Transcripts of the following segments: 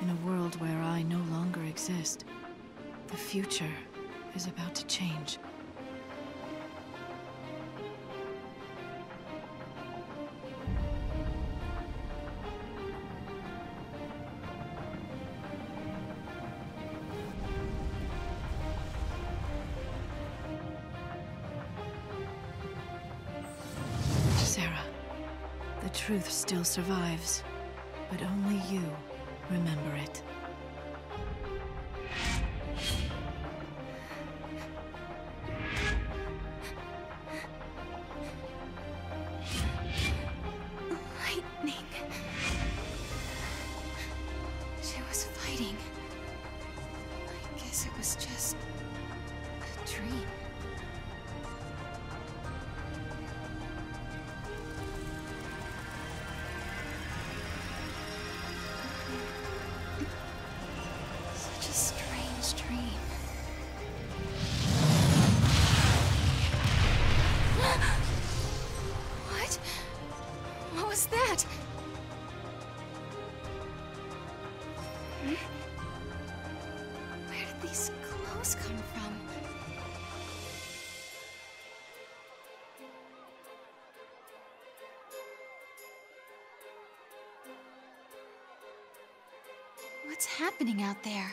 In a world where I no longer exist, the future is about to change. Serah, the truth still survives, but only you remember it. What's happening out there?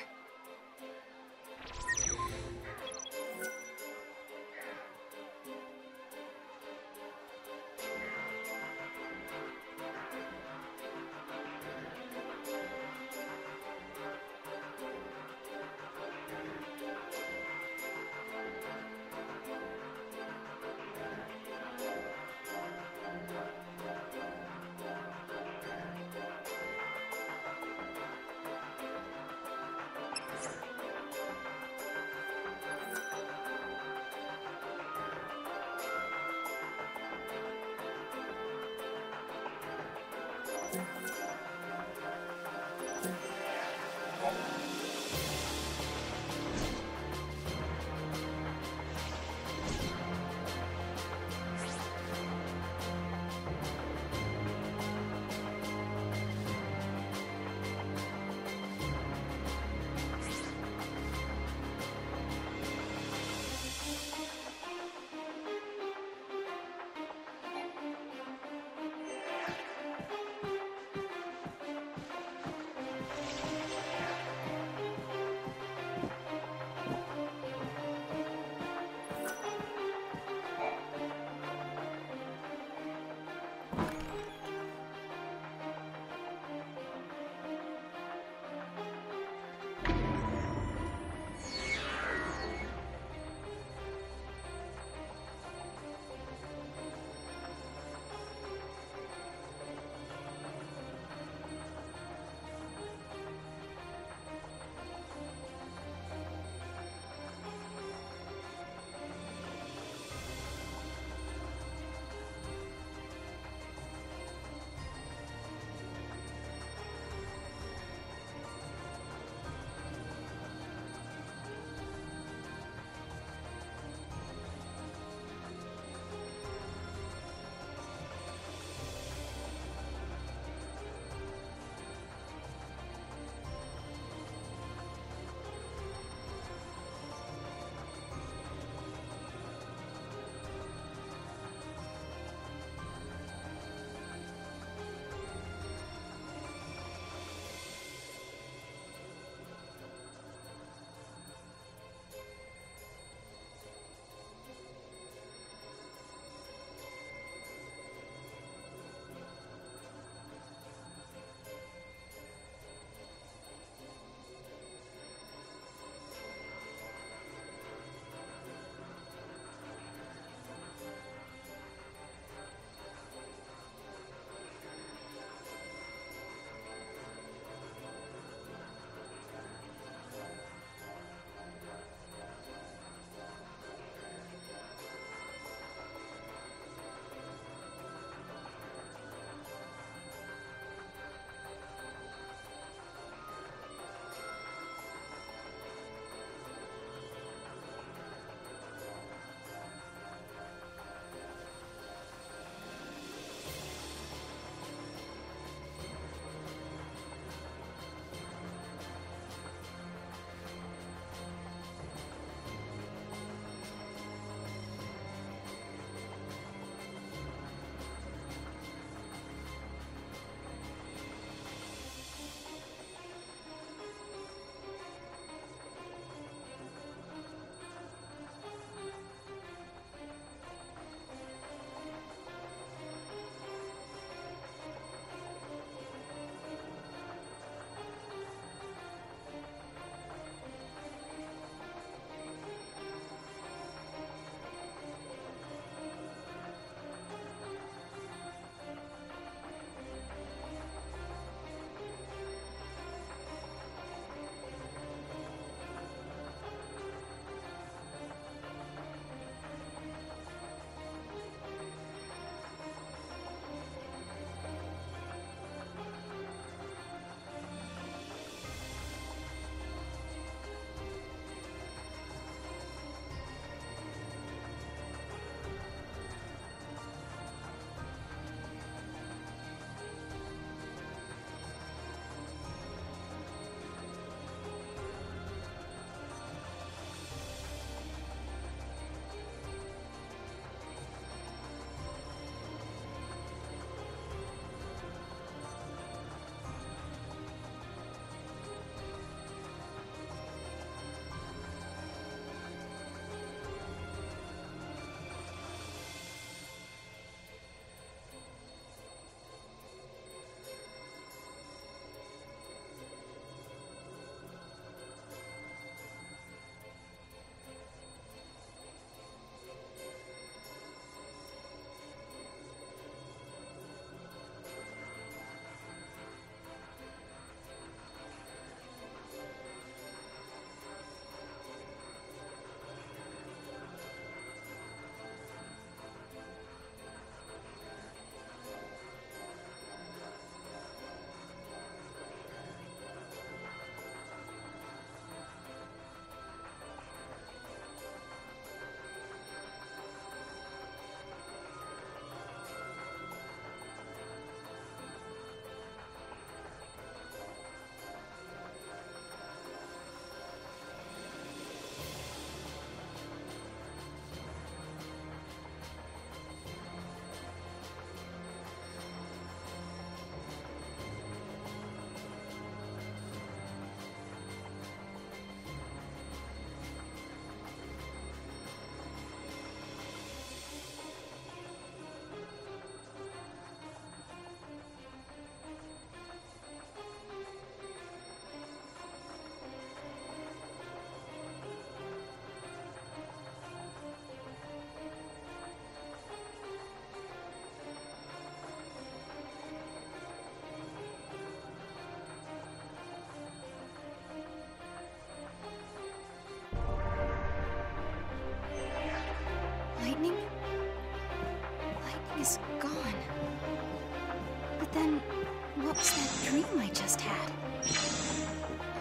Dream I just had?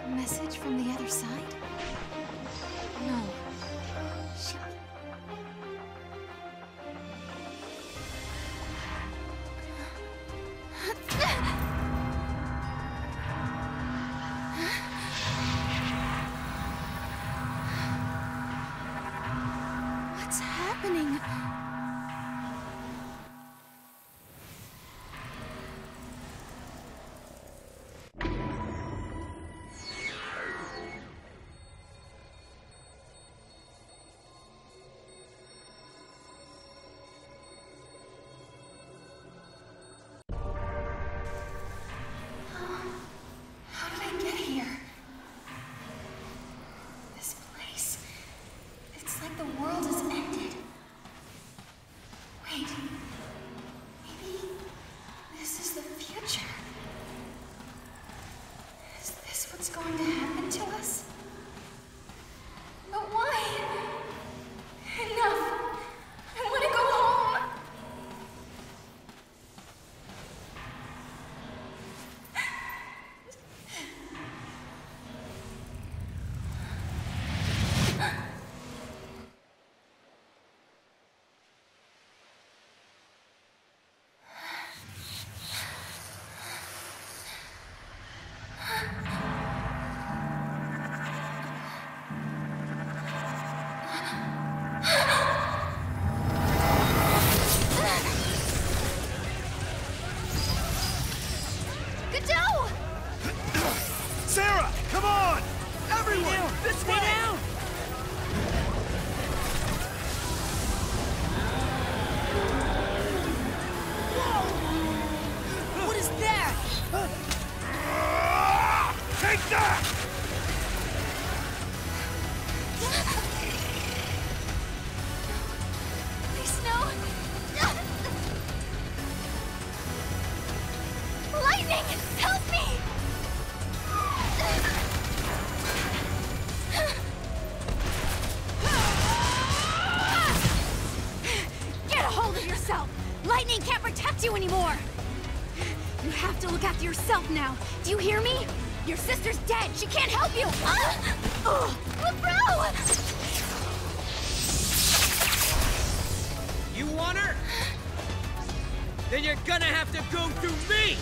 A message from the other side? No. She... What's happening? Lightning can't protect you anymore! You have to look after yourself now. Do you hear me? Your sister's dead. She can't help you. Ah! Ugh. Lebreau! You want her? Then you're gonna have to go through me!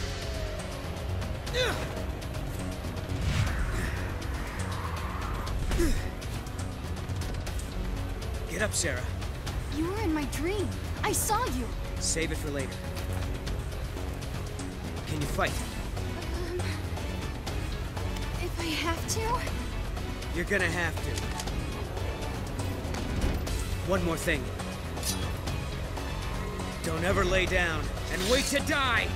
Get up, Serah. You were in my dream. I saw you. Save it for later. Can you fight? Um, if I have to? You're gonna have to. One more thing. Don't ever lay down and wait to die!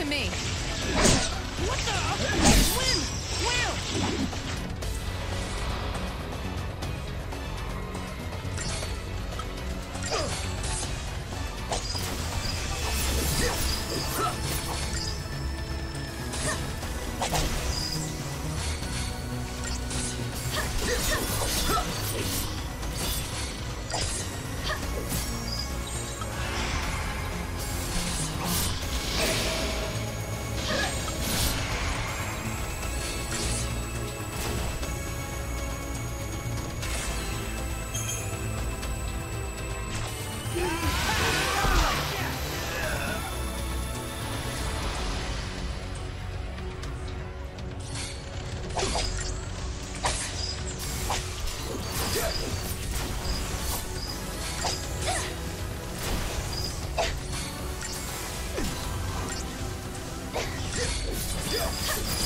to me. What the? Swim! Will! Huh! Ha!